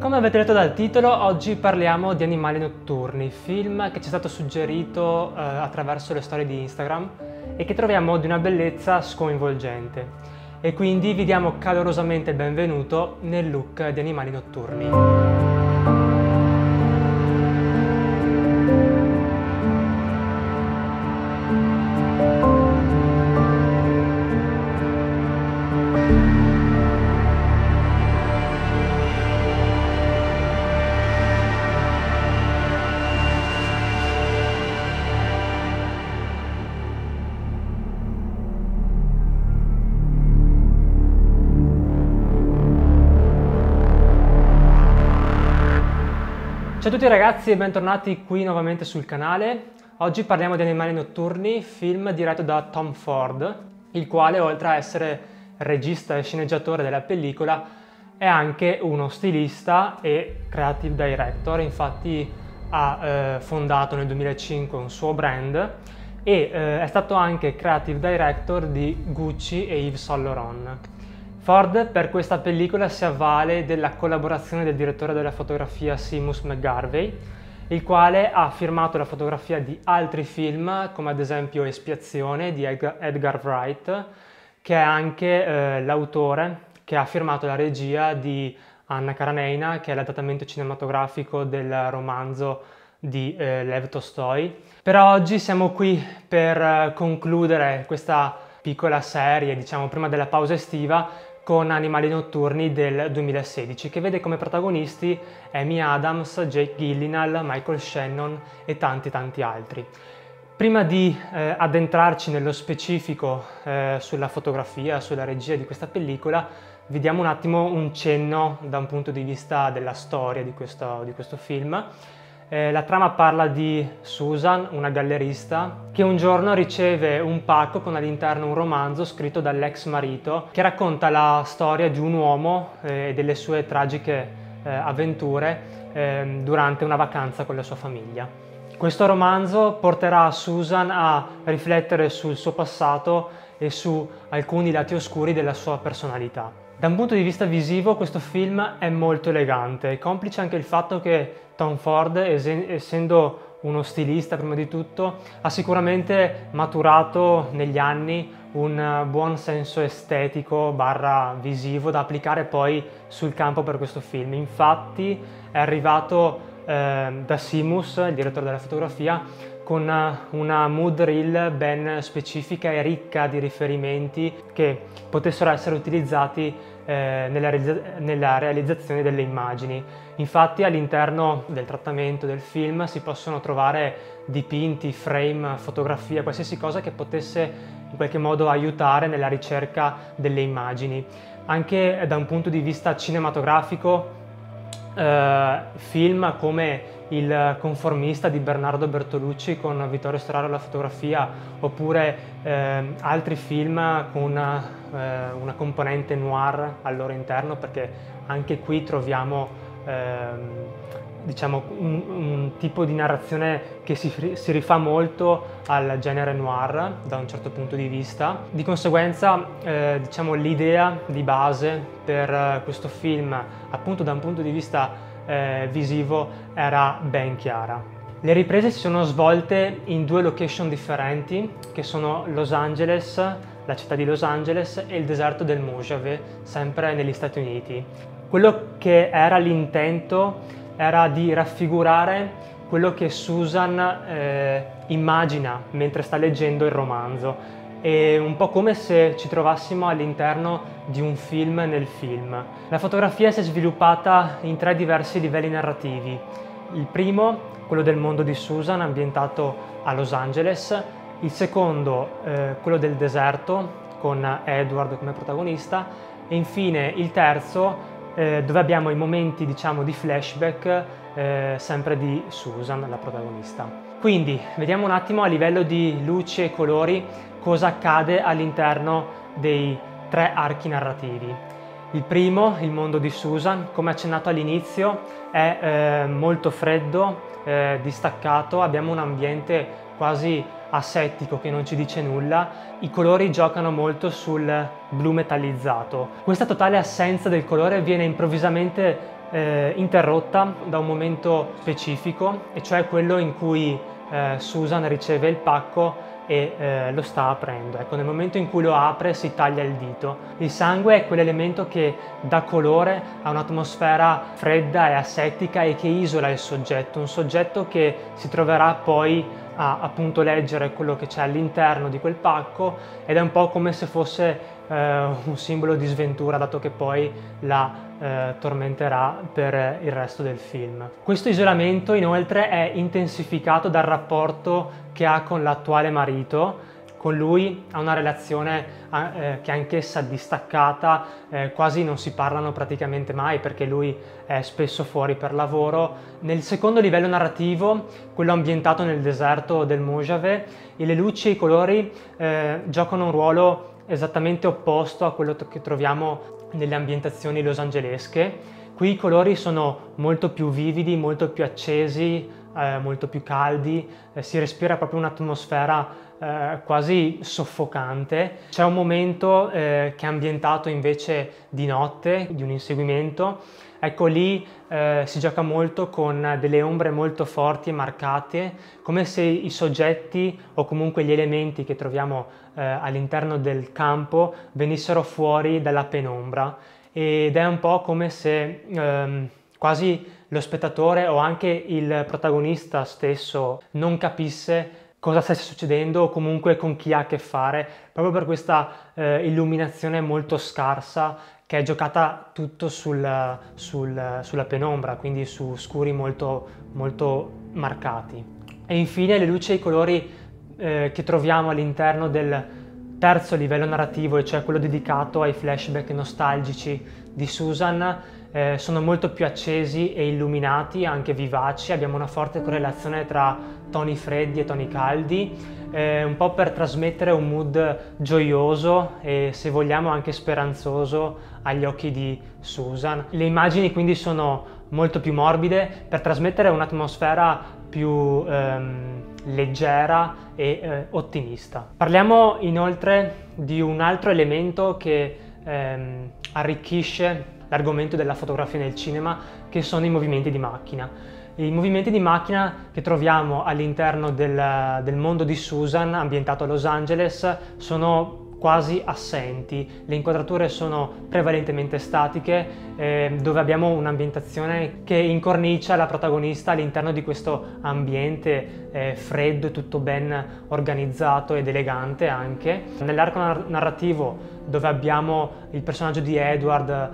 Come avete letto dal titolo, oggi parliamo di Animali Notturni, film che ci è stato suggerito eh, attraverso le storie di Instagram e che troviamo di una bellezza sconvolgente. E quindi vi diamo calorosamente il benvenuto nel look di Animali Notturni. Ciao a tutti ragazzi e bentornati qui nuovamente sul canale. Oggi parliamo di Animali Notturni, film diretto da Tom Ford, il quale oltre a essere regista e sceneggiatore della pellicola è anche uno stilista e creative director, infatti ha eh, fondato nel 2005 un suo brand e eh, è stato anche creative director di Gucci e Yves Saint Laurent. Ford per questa pellicola si avvale della collaborazione del direttore della fotografia Seamus McGarvey, il quale ha firmato la fotografia di altri film, come ad esempio Espiazione di Edgar Wright, che è anche eh, l'autore che ha firmato la regia di Anna Karanina, che è l'adattamento cinematografico del romanzo di eh, Lev Tolstoi. Però oggi siamo qui per eh, concludere questa piccola serie, diciamo prima della pausa estiva, con Animali notturni del 2016 che vede come protagonisti Amy Adams, Jake Gillinal, Michael Shannon e tanti tanti altri. Prima di eh, addentrarci nello specifico eh, sulla fotografia, sulla regia di questa pellicola, vediamo un attimo un cenno da un punto di vista della storia di questo, di questo film eh, la trama parla di Susan, una gallerista, che un giorno riceve un pacco con all'interno un romanzo scritto dall'ex marito che racconta la storia di un uomo eh, e delle sue tragiche eh, avventure ehm, durante una vacanza con la sua famiglia. Questo romanzo porterà Susan a riflettere sul suo passato e su alcuni lati oscuri della sua personalità. Da un punto di vista visivo questo film è molto elegante, complice anche il fatto che Tom Ford, essendo uno stilista prima di tutto, ha sicuramente maturato negli anni un buon senso estetico barra visivo da applicare poi sul campo per questo film. Infatti è arrivato eh, da Simus, il direttore della fotografia, con una mood reel ben specifica e ricca di riferimenti che potessero essere utilizzati eh, nella, realizza- nella, realizzazione delle immagini. Infatti all'interno del trattamento del film si possono trovare dipinti, frame, fotografie, qualsiasi cosa che potesse in qualche modo aiutare nella ricerca delle immagini. Anche da un punto di vista cinematografico, eh, film come il conformista di Bernardo Bertolucci con Vittorio Storaro alla fotografia oppure eh, altri film con una, eh, una, componente noir al loro interno perché anche qui troviamo ehm, diciamo, un, un, tipo di narrazione che si, si, rifà molto al genere noir da un certo punto di vista. Di conseguenza eh, diciamo, l'idea di base per questo film appunto da un punto di vista eh, visivo era ben chiara. Le riprese si sono svolte in due location differenti, che sono Los Angeles, la città di Los Angeles, e il deserto del Mojave, sempre negli Stati Uniti. Quello che era l'intento era di raffigurare quello che Susan eh, immagina mentre sta leggendo il romanzo, è un po' come se ci trovassimo all'interno di un film nel film. La fotografia si è sviluppata in tre diversi livelli narrativi. Il primo, quello del mondo di Susan, ambientato a Los Angeles, il secondo, eh, quello del deserto, con Edward come protagonista, e infine il terzo, eh, dove abbiamo i momenti diciamo di flashback eh, sempre di Susan, la protagonista. Quindi vediamo un attimo a livello di luci e colori cosa accade all'interno dei tre archi narrativi. Il primo, il mondo di Susan, come accennato all'inizio, è eh, molto freddo, eh, distaccato, abbiamo un ambiente quasi asettico che non ci dice nulla, i colori giocano molto sul blu metallizzato. Questa totale assenza del colore viene improvvisamente eh, interrotta da un momento specifico, e cioè quello in cui eh, Susan riceve il pacco e eh, lo sta aprendo. Ecco, nel momento in cui lo apre si taglia il dito. Il sangue è quell'elemento che dà colore a un'atmosfera fredda e asettica e che isola il soggetto, un soggetto che si troverà poi a appunto leggere quello che c'è all'interno di quel pacco ed è un po' come se fosse eh, un simbolo di sventura dato che poi la eh, tormenterà per il resto del film. Questo isolamento inoltre è intensificato dal rapporto che ha con l'attuale marito con lui ha una relazione eh, che è anch'essa distaccata, eh, quasi non si parlano praticamente mai perché lui è spesso fuori per lavoro. Nel secondo livello narrativo, quello ambientato nel deserto del Mojave, le luci e i colori eh, giocano un ruolo esattamente opposto a quello che troviamo nelle ambientazioni losangelesche. Qui i colori sono molto più vividi, molto più accesi, eh, molto più caldi, eh, si respira proprio un'atmosfera eh, quasi soffocante. C'è un momento eh, che è ambientato invece di notte, di un inseguimento. Ecco lì eh, si gioca molto con delle ombre molto forti e marcate, come se i soggetti o comunque gli elementi che troviamo eh, all'interno del campo venissero fuori dalla penombra. Ed è un po' come se ehm, quasi lo spettatore o anche il protagonista stesso non capisse cosa stesse succedendo o comunque con chi ha a che fare, proprio per questa eh, illuminazione molto scarsa che è giocata tutto sul, sul, sulla penombra, quindi su scuri molto, molto marcati. E infine le luci e i colori eh, che troviamo all'interno del terzo livello narrativo, cioè quello dedicato ai flashback nostalgici di Susan, eh, sono molto più accesi e illuminati, anche vivaci, abbiamo una forte correlazione tra toni freddi e toni caldi, eh, un po' per trasmettere un mood gioioso e se vogliamo anche speranzoso agli occhi di Susan. Le immagini quindi sono molto più morbide per trasmettere un'atmosfera più ehm, leggera e eh, ottimista. Parliamo inoltre di un altro elemento che ehm, arricchisce l'argomento della fotografia nel cinema, che sono i movimenti di macchina. I movimenti di macchina che troviamo all'interno del, del mondo di Susan, ambientato a Los Angeles, sono quasi assenti. Le inquadrature sono prevalentemente statiche, eh, dove abbiamo un'ambientazione che incornicia la protagonista all'interno di questo ambiente eh, freddo, tutto ben organizzato ed elegante anche. Nell'arco narrativo dove abbiamo il personaggio di Edward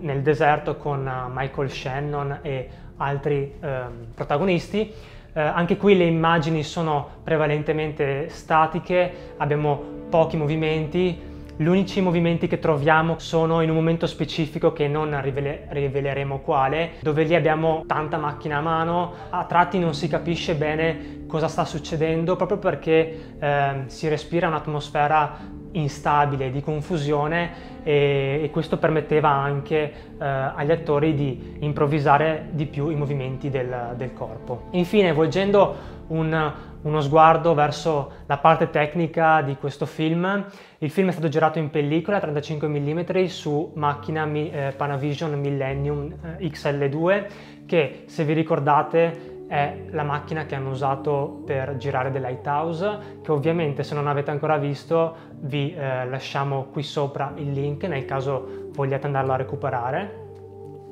nel deserto con uh, Michael Shannon e altri eh, protagonisti, eh, anche qui le immagini sono prevalentemente statiche, abbiamo pochi movimenti, gli unici movimenti che troviamo sono in un momento specifico che non rivele- riveleremo quale, dove lì abbiamo tanta macchina a mano, a tratti non si capisce bene cosa sta succedendo proprio perché eh, si respira un'atmosfera instabile, di confusione e, e questo permetteva anche eh, agli attori di improvvisare di più i movimenti del, del corpo. Infine, volgendo un, uno sguardo verso la parte tecnica di questo film, il film è stato girato in pellicola 35 mm su macchina eh, Panavision Millennium eh, XL2 che se vi ricordate è la macchina che hanno usato per girare The Lighthouse, che ovviamente se non avete ancora visto vi eh, lasciamo qui sopra il link nel caso vogliate andarlo a recuperare.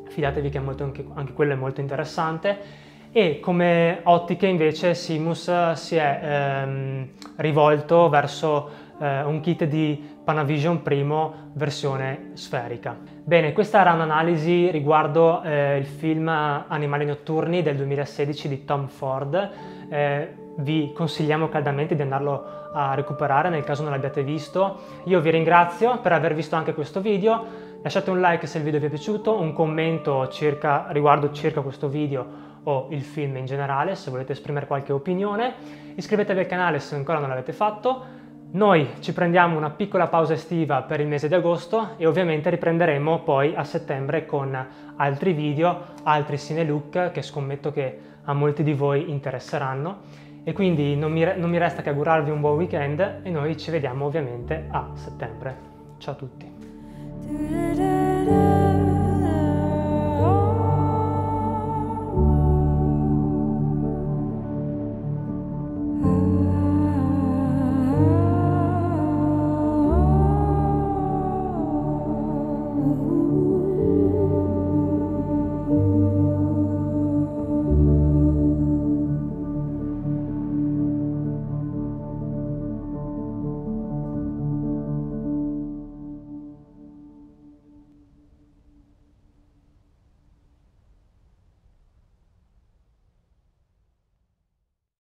Fidatevi che molto, anche, anche quello è molto interessante. E come ottiche invece Simus si è ehm, rivolto verso eh, un kit di Panavision Primo versione sferica. Bene, questa era un'analisi riguardo eh, il film Animali notturni del 2016 di Tom Ford. Eh, vi consigliamo caldamente di andarlo a recuperare nel caso non l'abbiate visto. Io vi ringrazio per aver visto anche questo video. Lasciate un like se il video vi è piaciuto, un commento circa, riguardo circa questo video o il film in generale se volete esprimere qualche opinione. Iscrivetevi al canale se ancora non l'avete fatto noi ci prendiamo una piccola pausa estiva per il mese di agosto e ovviamente riprenderemo poi a settembre con altri video, altri cine look che scommetto che a molti di voi interesseranno e quindi non mi, non mi resta che augurarvi un buon weekend e noi ci vediamo ovviamente a settembre. Ciao a tutti!